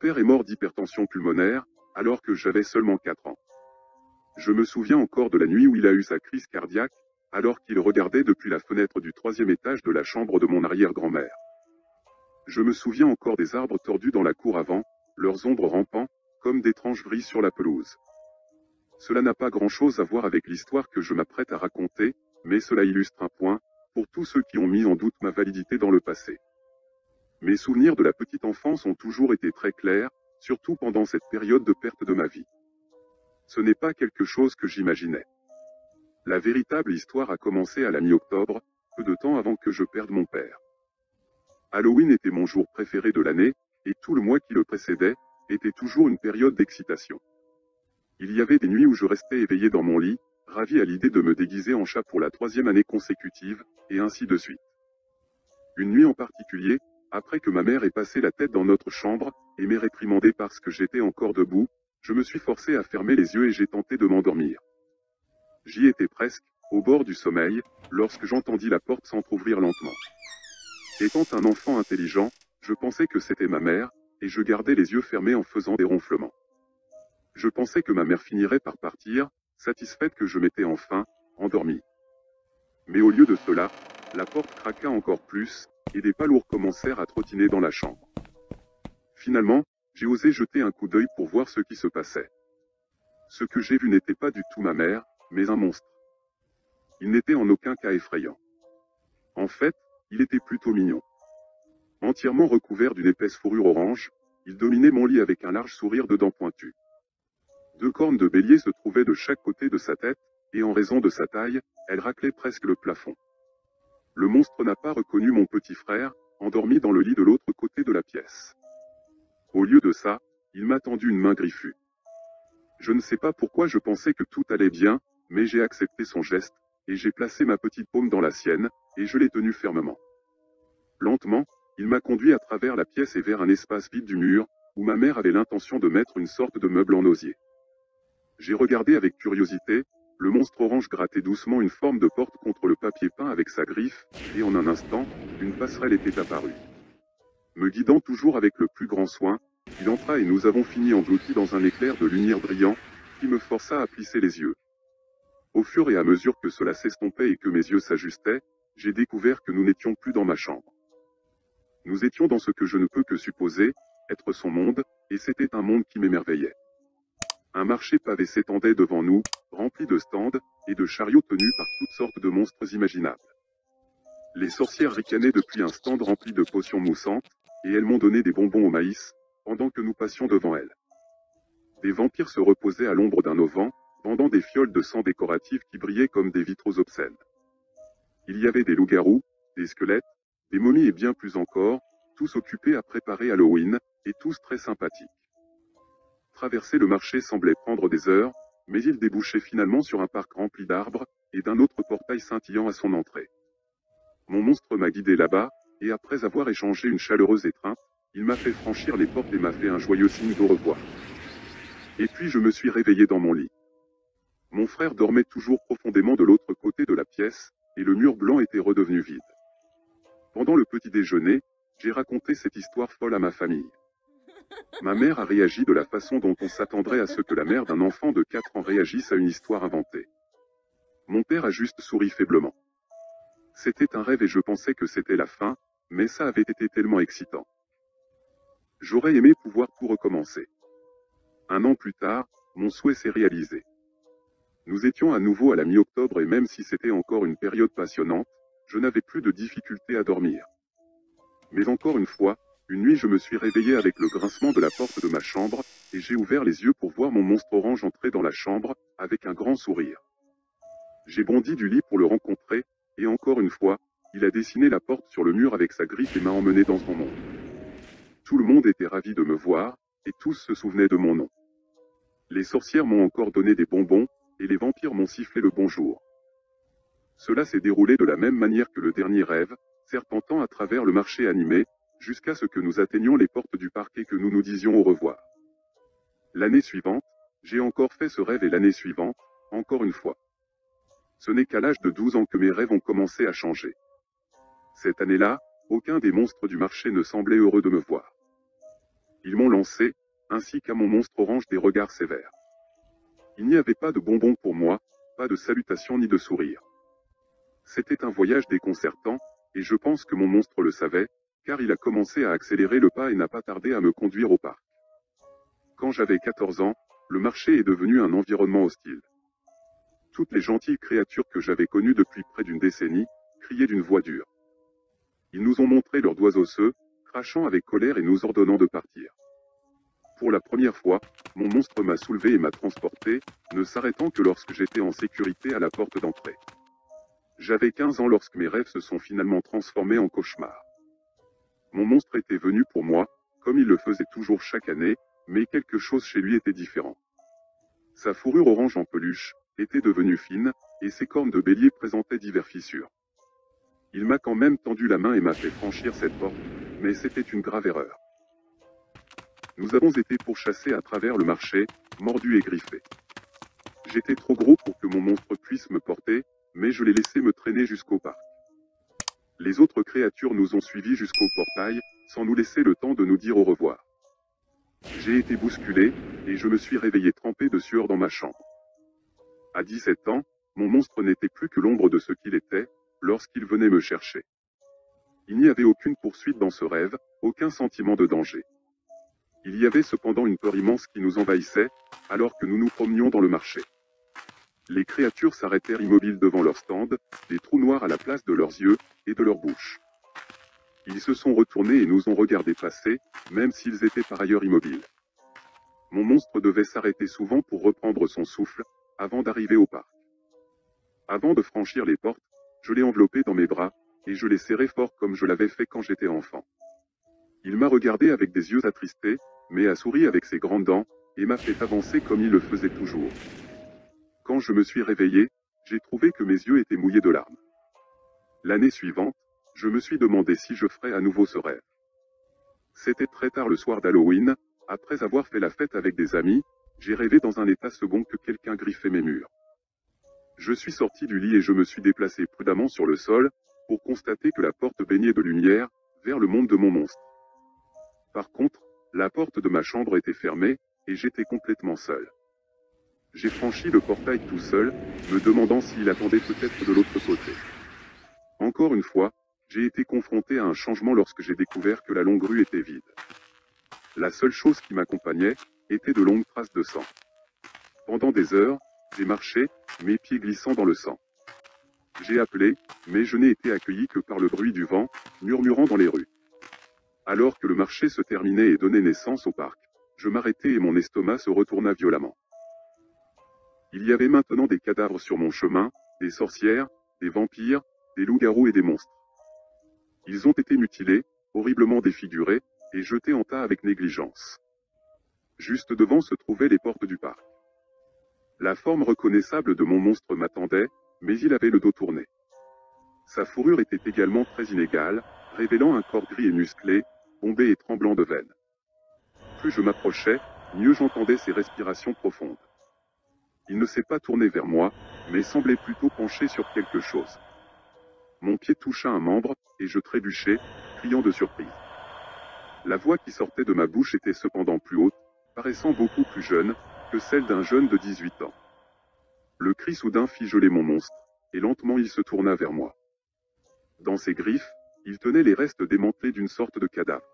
Père est mort d'hypertension pulmonaire, alors que j'avais seulement 4 ans. Je me souviens encore de la nuit où il a eu sa crise cardiaque, alors qu'il regardait depuis la fenêtre du troisième étage de la chambre de mon arrière-grand-mère. Je me souviens encore des arbres tordus dans la cour avant, leurs ombres rampant, comme d'étranges vrilles sur la pelouse. Cela n'a pas grand-chose à voir avec l'histoire que je m'apprête à raconter, mais cela illustre un point, pour tous ceux qui ont mis en doute ma validité dans le passé. Mes souvenirs de la petite enfance ont toujours été très clairs, surtout pendant cette période de perte de ma vie. Ce n'est pas quelque chose que j'imaginais. La véritable histoire a commencé à la mi-octobre, peu de temps avant que je perde mon père. Halloween était mon jour préféré de l'année, et tout le mois qui le précédait, était toujours une période d'excitation. Il y avait des nuits où je restais éveillé dans mon lit, ravi à l'idée de me déguiser en chat pour la troisième année consécutive, et ainsi de suite. Une nuit en particulier, après que ma mère ait passé la tête dans notre chambre, et m'ait réprimandé parce que j'étais encore debout, je me suis forcé à fermer les yeux et j'ai tenté de m'endormir. J'y étais presque, au bord du sommeil, lorsque j'entendis la porte s'entr'ouvrir lentement. Étant un enfant intelligent, je pensais que c'était ma mère, et je gardais les yeux fermés en faisant des ronflements. Je pensais que ma mère finirait par partir, satisfaite que je m'étais enfin endormi. Mais au lieu de cela, la porte craqua encore plus, et des pas lourds commencèrent à trottiner dans la chambre. Finalement, j'ai osé jeter un coup d'œil pour voir ce qui se passait. Ce que j'ai vu n'était pas du tout ma mère, mais un monstre. Il n'était en aucun cas effrayant. En fait, il était plutôt mignon. Entièrement recouvert d'une épaisse fourrure orange, il dominait mon lit avec un large sourire de dents pointues. Deux cornes de bélier se trouvaient de chaque côté de sa tête, et en raison de sa taille, elles raclaient presque le plafond. Le monstre n'a pas reconnu mon petit frère, endormi dans le lit de l'autre côté de la pièce. Au lieu de ça, il m'a tendu une main griffue. Je ne sais pas pourquoi je pensais que tout allait bien, mais j'ai accepté son geste, et j'ai placé ma petite paume dans la sienne, et je l'ai tenue fermement. Lentement, il m'a conduit à travers la pièce et vers un espace vide du mur, où ma mère avait l'intention de mettre une sorte de meuble en osier. J'ai regardé avec curiosité, le monstre orange grattait doucement une forme de porte contre le papier peint avec sa griffe, et en un instant, une passerelle était apparue. Me guidant toujours avec le plus grand soin, il entra et nous avons fini engloutis dans un éclair de lumière brillant, qui me força à plisser les yeux. Au fur et à mesure que cela s'estompait et que mes yeux s'ajustaient, j'ai découvert que nous n'étions plus dans ma chambre. Nous étions dans ce que je ne peux que supposer, être son monde, et c'était un monde qui m'émerveillait. Un marché pavé s'étendait devant nous, rempli de stands, et de chariots tenus par toutes sortes de monstres imaginables. Les sorcières ricanaient depuis un stand rempli de potions moussantes, et elles m'ont donné des bonbons au maïs, pendant que nous passions devant elles. Des vampires se reposaient à l'ombre d'un auvent, vendant des fioles de sang décoratives qui brillaient comme des vitraux obscènes. Il y avait des loups-garous, des squelettes, des momies et bien plus encore, tous occupés à préparer Halloween, et tous très sympathiques. Traverser le marché semblait prendre des heures, mais il débouchait finalement sur un parc rempli d'arbres, et d'un autre portail scintillant à son entrée. Mon monstre m'a guidé là-bas, et après avoir échangé une chaleureuse étreinte, il m'a fait franchir les portes et m'a fait un joyeux signe de revoir. Et puis je me suis réveillé dans mon lit. Mon frère dormait toujours profondément de l'autre côté de la pièce, et le mur blanc était redevenu vide. Pendant le petit déjeuner, j'ai raconté cette histoire folle à ma famille. Ma mère a réagi de la façon dont on s'attendrait à ce que la mère d'un enfant de 4 ans réagisse à une histoire inventée. Mon père a juste souri faiblement. C'était un rêve et je pensais que c'était la fin, mais ça avait été tellement excitant. J'aurais aimé pouvoir tout recommencer. Un an plus tard, mon souhait s'est réalisé. Nous étions à nouveau à la mi-octobre et même si c'était encore une période passionnante, je n'avais plus de difficulté à dormir. Mais encore une fois, une nuit je me suis réveillé avec le grincement de la porte de ma chambre, et j'ai ouvert les yeux pour voir mon monstre orange entrer dans la chambre, avec un grand sourire. J'ai bondi du lit pour le rencontrer, et encore une fois, il a dessiné la porte sur le mur avec sa griffe et m'a emmené dans son monde. Tout le monde était ravi de me voir, et tous se souvenaient de mon nom. Les sorcières m'ont encore donné des bonbons, et les vampires m'ont sifflé le bonjour. Cela s'est déroulé de la même manière que le dernier rêve, serpentant à travers le marché animé, jusqu'à ce que nous atteignions les portes du parc et que nous nous disions au revoir. L'année suivante, j'ai encore fait ce rêve et l'année suivante, encore une fois. Ce n'est qu'à l'âge de 12 ans que mes rêves ont commencé à changer. Cette année-là, aucun des monstres du marché ne semblait heureux de me voir. Ils m'ont lancé, ainsi qu'à mon monstre orange des regards sévères. Il n'y avait pas de bonbons pour moi, pas de salutations ni de sourires. C'était un voyage déconcertant, et je pense que mon monstre le savait, car il a commencé à accélérer le pas et n'a pas tardé à me conduire au parc. Quand j'avais 14 ans, le marché est devenu un environnement hostile. Toutes les gentilles créatures que j'avais connues depuis près d'une décennie, criaient d'une voix dure. Ils nous ont montré leurs doigts osseux, crachant avec colère et nous ordonnant de partir. Pour la première fois, mon monstre m'a soulevé et m'a transporté, ne s'arrêtant que lorsque j'étais en sécurité à la porte d'entrée. J'avais 15 ans lorsque mes rêves se sont finalement transformés en cauchemars. Mon monstre était venu pour moi, comme il le faisait toujours chaque année, mais quelque chose chez lui était différent. Sa fourrure orange en peluche était devenue fine, et ses cornes de bélier présentaient divers fissures. Il m'a quand même tendu la main et m'a fait franchir cette porte, mais c'était une grave erreur. Nous avons été pourchassés à travers le marché, mordus et griffés. J'étais trop gros pour que mon monstre puisse me porter, mais je l'ai laissé me traîner jusqu'au parc. Les autres créatures nous ont suivis jusqu'au portail, sans nous laisser le temps de nous dire au revoir. J'ai été bousculé, et je me suis réveillé trempé de sueur dans ma chambre. À 17 ans, mon monstre n'était plus que l'ombre de ce qu'il était, lorsqu'il venait me chercher. Il n'y avait aucune poursuite dans ce rêve, aucun sentiment de danger. Il y avait cependant une peur immense qui nous envahissait, alors que nous nous promenions dans le marché. Les créatures s'arrêtèrent immobiles devant leur stand, des trous noirs à la place de leurs yeux, et de leur bouche. Ils se sont retournés et nous ont regardés passer, même s'ils étaient par ailleurs immobiles. Mon monstre devait s'arrêter souvent pour reprendre son souffle, avant d'arriver au parc. Avant de franchir les portes, je l'ai enveloppé dans mes bras, et je l'ai serré fort comme je l'avais fait quand j'étais enfant. Il m'a regardé avec des yeux attristés, mais a souri avec ses grandes dents, et m'a fait avancer comme il le faisait toujours. Quand je me suis réveillé, j'ai trouvé que mes yeux étaient mouillés de larmes. L'année suivante, je me suis demandé si je ferais à nouveau ce rêve. C'était très tard le soir d'Halloween, après avoir fait la fête avec des amis, j'ai rêvé dans un état second que quelqu'un griffait mes murs. Je suis sorti du lit et je me suis déplacé prudemment sur le sol, pour constater que la porte baignait de lumière, vers le monde de mon monstre. Par contre, la porte de ma chambre était fermée, et j'étais complètement seul. J'ai franchi le portail tout seul, me demandant s'il attendait peut-être de l'autre côté. Encore une fois, j'ai été confronté à un changement lorsque j'ai découvert que la longue rue était vide. La seule chose qui m'accompagnait, était de longues traces de sang. Pendant des heures, j'ai marché, mes pieds glissant dans le sang. J'ai appelé, mais je n'ai été accueilli que par le bruit du vent, murmurant dans les rues. Alors que le marché se terminait et donnait naissance au parc, je m'arrêtai et mon estomac se retourna violemment. Il y avait maintenant des cadavres sur mon chemin, des sorcières, des vampires, des loups-garous et des monstres. Ils ont été mutilés, horriblement défigurés, et jetés en tas avec négligence. Juste devant se trouvaient les portes du parc. La forme reconnaissable de mon monstre m'attendait, mais il avait le dos tourné. Sa fourrure était également très inégale, révélant un corps gris et musclé, bombé et tremblant de veines. Plus je m'approchais, mieux j'entendais ses respirations profondes. Il ne s'est pas tourné vers moi, mais semblait plutôt penché sur quelque chose. Mon pied toucha un membre, et je trébuchai, criant de surprise. La voix qui sortait de ma bouche était cependant plus haute, paraissant beaucoup plus jeune, que celle d'un jeune de 18 ans. Le cri soudain fit geler mon monstre, et lentement il se tourna vers moi. Dans ses griffes, il tenait les restes démantelés d'une sorte de cadavre.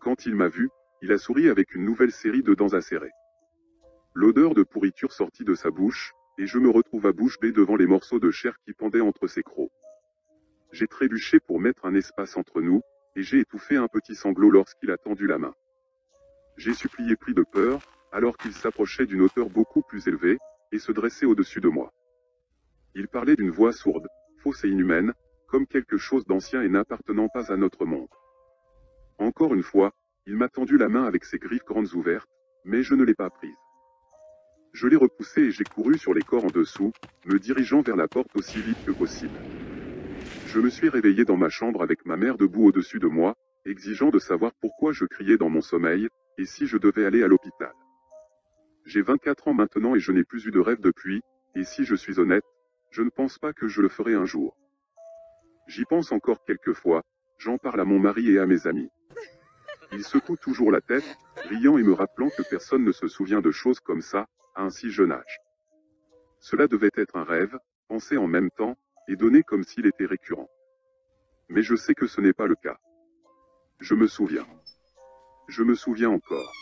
Quand il m'a vu, il a souri avec une nouvelle série de dents acérées. L'odeur de pourriture sortit de sa bouche, et je me retrouva bouche bée devant les morceaux de chair qui pendaient entre ses crocs. J'ai trébuché pour mettre un espace entre nous, et j'ai étouffé un petit sanglot lorsqu'il a tendu la main. J'ai supplié pris de peur, alors qu'il s'approchait d'une hauteur beaucoup plus élevée, et se dressait au-dessus de moi. Il parlait d'une voix sourde, fausse et inhumaine, comme quelque chose d'ancien et n'appartenant pas à notre monde. Encore une fois, il m'a tendu la main avec ses griffes grandes ouvertes, mais je ne l'ai pas prise. Je l'ai repoussé et j'ai couru sur les corps en dessous, me dirigeant vers la porte aussi vite que possible. Je me suis réveillé dans ma chambre avec ma mère debout au-dessus de moi, exigeant de savoir pourquoi je criais dans mon sommeil, et si je devais aller à l'hôpital. J'ai 24 ans maintenant et je n'ai plus eu de rêve depuis, et si je suis honnête, je ne pense pas que je le ferai un jour. J'y pense encore quelquefois, j'en parle à mon mari et à mes amis. Il secoue toujours la tête, riant et me rappelant que personne ne se souvient de choses comme ça, à un si jeune âge. Cela devait être un rêve, pensé en même temps, et donné comme s'il était récurrent. Mais je sais que ce n'est pas le cas. Je me souviens. Je me souviens encore.